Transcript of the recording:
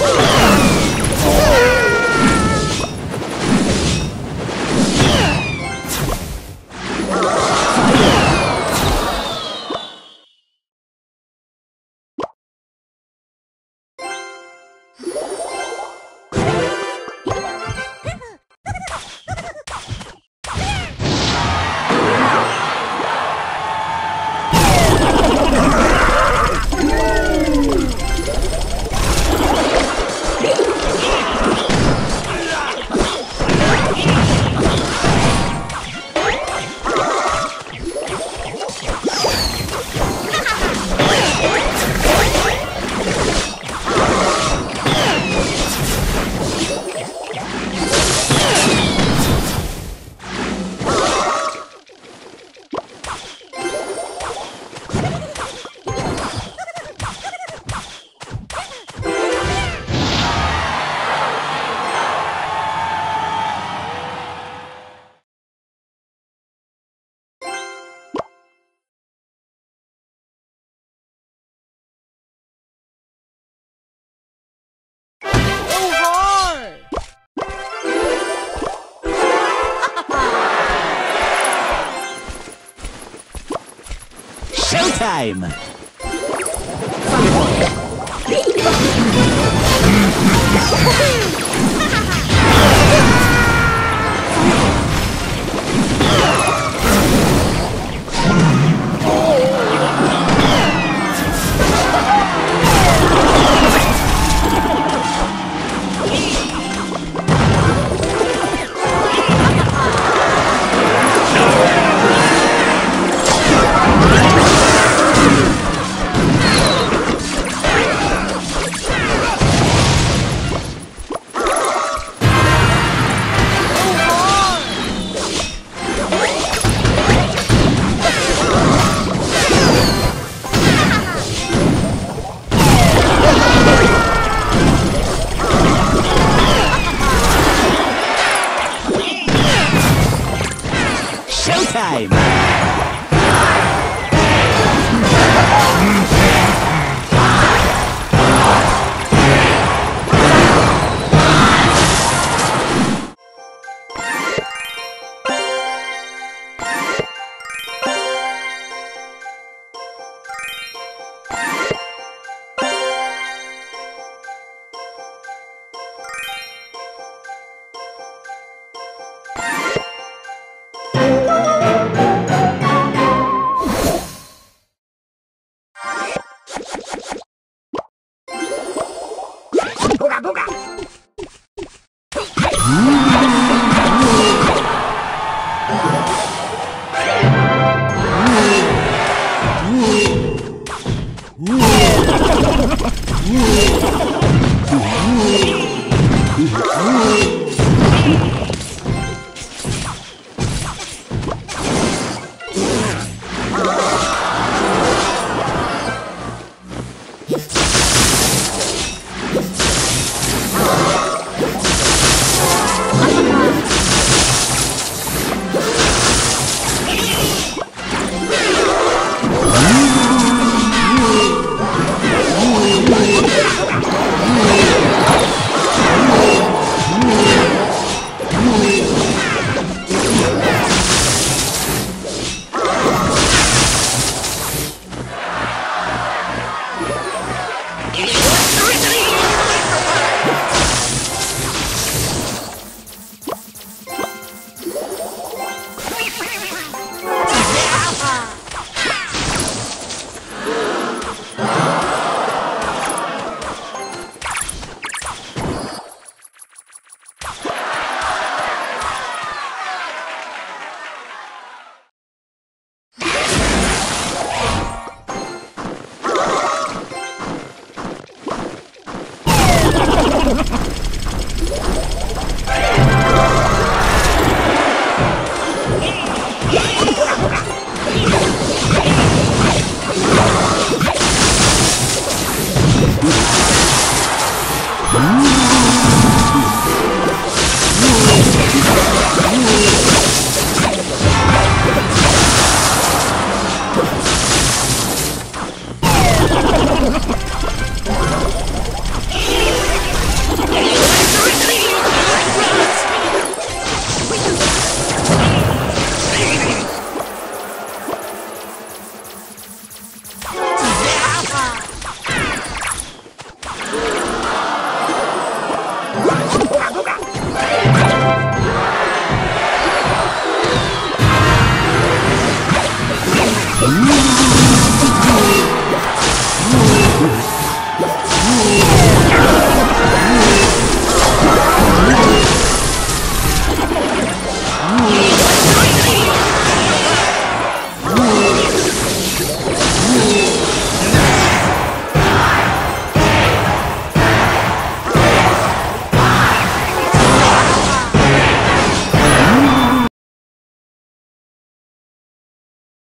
you time! time. Uh! Uh!